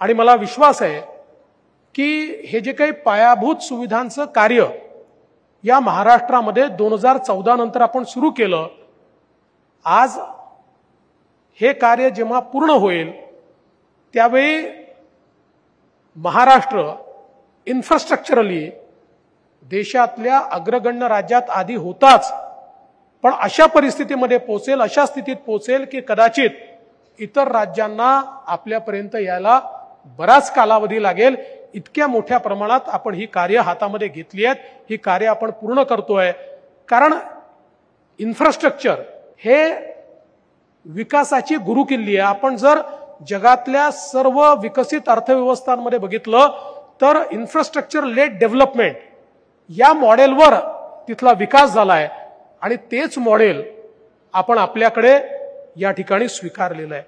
आणि मला विश्वास आहे की हे जे काही पायाभूत सुविधांचं कार्य या महाराष्ट्रामध्ये दोन हजार चौदा नंतर आपण सुरू केलं आज हे कार्य जेव्हा पूर्ण होईल त्यावेळी महाराष्ट्र इन्फ्रास्ट्रक्चरली देशातल्या अग्रगण्य राज्यात आधी होताच पण अशा परिस्थितीमध्ये पोहोचेल अशा स्थितीत पोहोचेल की कदाचित इतर राज्यांना आपल्यापर्यंत यायला बराच कालावधी लागेल. इतक्या मोठ्या प्रमाणात आपण ही कार्य हातामध्ये घेतली आहेत. ही कार्य आपण पूर्ण करतोय. कारण इन्फ्रास्ट्रक्चर हे विकासाची गुरुकिल्ली आहे. आपण जर जगातल्या सर्व विकसित अर्थव्यवस्थांमध्ये बघितलं तर इन्फ्रास्ट्रक्चर लेट डेव्हलपमेंट या मॉडेलवर तिथला विकास झालाय. आणि तेच मॉडेल आपण आपल्याकडे या ठिकाणी स्वीकारलेलं आहे.